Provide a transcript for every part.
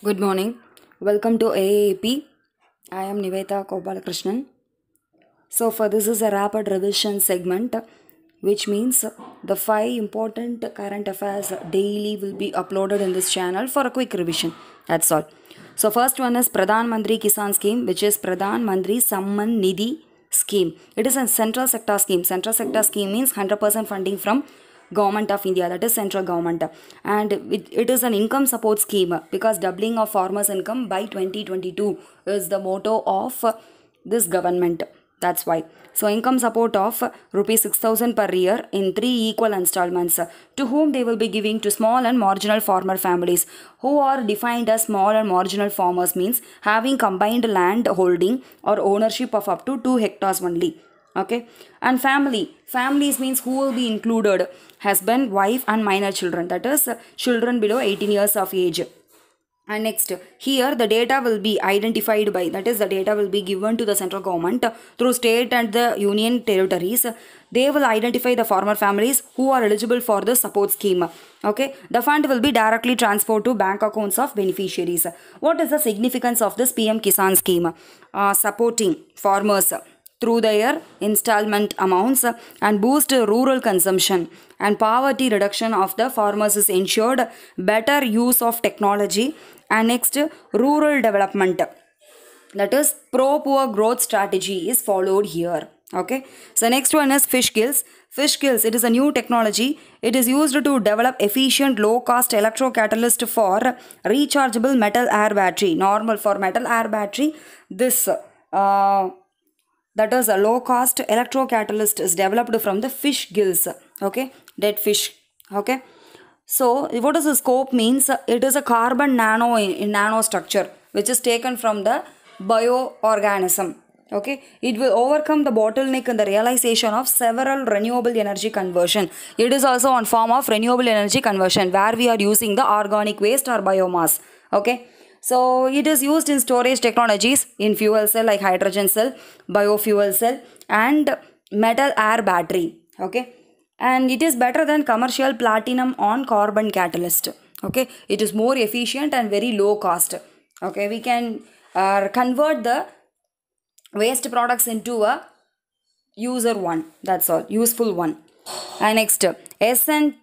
Good morning. Welcome to AAP. I am Nivetha Gopalakrishnan. So, for this is a rapid revision segment, which means the five important current affairs daily will be uploaded in this channel for a quick revision. That's all. So, first one is Pradhan Mantri Kisan Scheme, which is Pradhan Mantri Samman Nidhi Scheme. It is a central sector scheme. Central sector scheme means 100% funding from government of india that is central government. And it, it is an income support scheme because doubling of farmers income by 2022 is the motto of this government. That's why. So income support of rupees 6000 per year in three equal installments to whom they will be giving to small and marginal farmer families who are defined as small and marginal farmers means having combined land holding or ownership of up to 2 hectares only okay? And family. Families means who will be included? Husband wife and minor children. That is children below 18 years of age. And next here the data will be identified by that is the data will be given to the central government through state and the union territories. They will identify the farmer families who are eligible for the support scheme. Okay? The fund will be directly transferred to bank accounts of beneficiaries. What is the significance of this pm kisan scheme? Uh, supporting farmers through their installment amounts and boost rural consumption and poverty reduction of the farmers is ensured better use of technology and next rural development. That is pro poor growth strategy is followed here. Okay? So next one is fish gills fish gills it is a new technology. It is used to develop efficient low cost electrocatalyst for rechargeable metal air battery. Normal for metal air battery this uh, that is a low cost electrocatalyst is developed from the fish gills okay? Dead fish okay? So what does the scope means? It is a carbon nano nano structure which is taken from the bioorganism okay? It will overcome the bottleneck in the realization of several renewable energy conversion. It is also one form of renewable energy conversion where we are using the organic waste or biomass okay so it is used in storage technologies in fuel cell like hydrogen cell, biofuel cell and metal air battery. Okay. And it is better than commercial platinum on carbon catalyst. Okay. It is more efficient and very low cost. Okay. We can uh, convert the waste products into a user one. That's all. Useful one. And next SN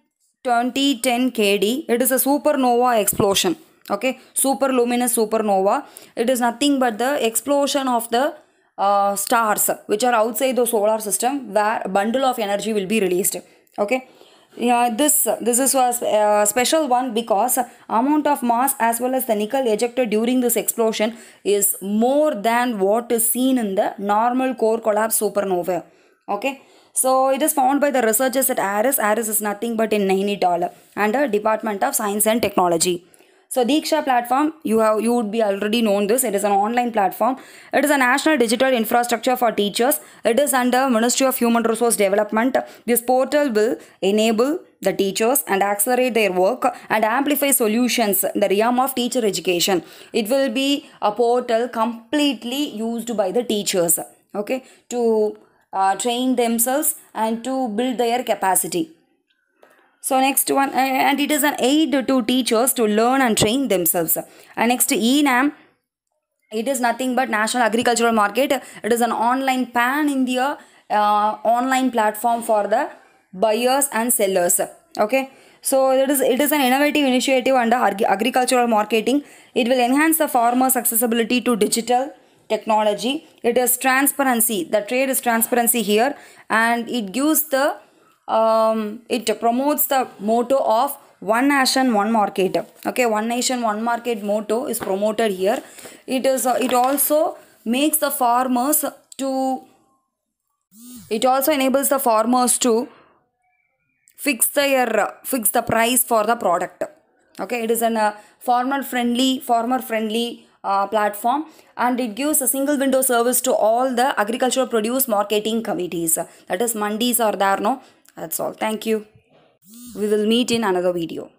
2010 KD. It is a supernova explosion okay? Super luminous supernova. It is nothing but the explosion of the uh, stars which are outside the solar system where a bundle of energy will be released. Okay? Yeah, this this is a special one because amount of mass as well as the nickel ejected during this explosion is more than what is seen in the normal core collapse supernova. Okay? So it is found by the researchers at ARIES. ARIES is nothing but in Nainital under Department of Science and Technology. So Diksha platform, you have you would be already known this. It is an online platform. It is a national digital infrastructure for teachers. It is under Ministry of Human Resource Development. This portal will enable the teachers and accelerate their work and amplify solutions in the realm of teacher education. It will be a portal completely used by the teachers. Okay, to uh, train themselves and to build their capacity. So next one, and it is an aid to teachers to learn and train themselves. And next to e-NAM, it is nothing but National Agricultural Market. It is an online pan-India uh, online platform for the buyers and sellers. Okay. So it is it is an innovative initiative under agricultural marketing. It will enhance the farmers' accessibility to digital technology. It is transparency. The trade is transparency here, and it gives the um, it promotes the motto of one nation one market. Okay one nation one market motto is promoted here. It is uh, it also makes the farmers to it also enables the farmers to fix their fix the price for the product. Okay it is an uh, farmer friendly farmer friendly uh, platform and it gives a single window service to all the agricultural produce marketing committees. That is mandis are there no that's all. Thank you. We will meet in another video.